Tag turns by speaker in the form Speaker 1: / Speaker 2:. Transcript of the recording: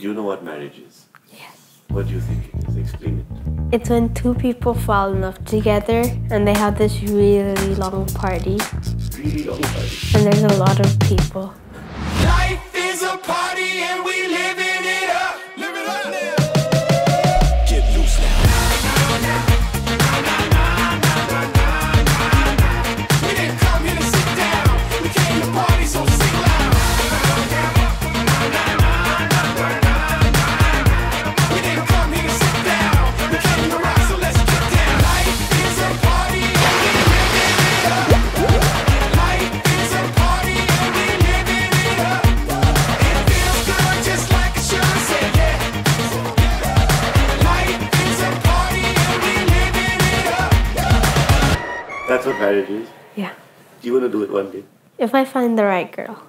Speaker 1: Do you know what marriage is?
Speaker 2: Yes.
Speaker 1: What do you think it is? Explain it.
Speaker 2: It's when two people fall in love together and they have this really long party
Speaker 1: Really long party.
Speaker 2: and there's a lot of people.
Speaker 3: Life is a party and we living it
Speaker 1: That's what marriage is.
Speaker 2: Yeah.
Speaker 1: Do you want to do it one day?
Speaker 2: If I find the right girl.